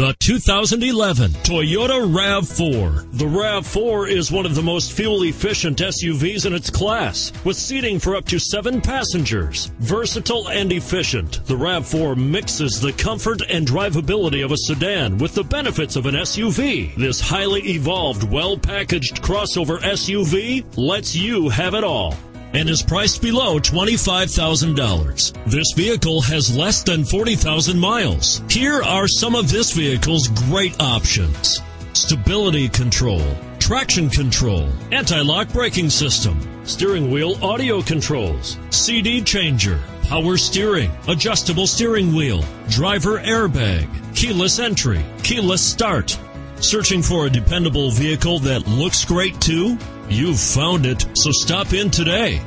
The 2011 Toyota RAV4. The RAV4 is one of the most fuel efficient SUVs in its class, with seating for up to seven passengers. Versatile and efficient, the RAV4 mixes the comfort and drivability of a sedan with the benefits of an SUV. This highly evolved, well packaged crossover SUV lets you have it all and is priced below $25,000. This vehicle has less than 40,000 miles. Here are some of this vehicle's great options. Stability control, traction control, anti-lock braking system, steering wheel audio controls, CD changer, power steering, adjustable steering wheel, driver airbag, keyless entry, keyless start. Searching for a dependable vehicle that looks great too? You've found it, so stop in today.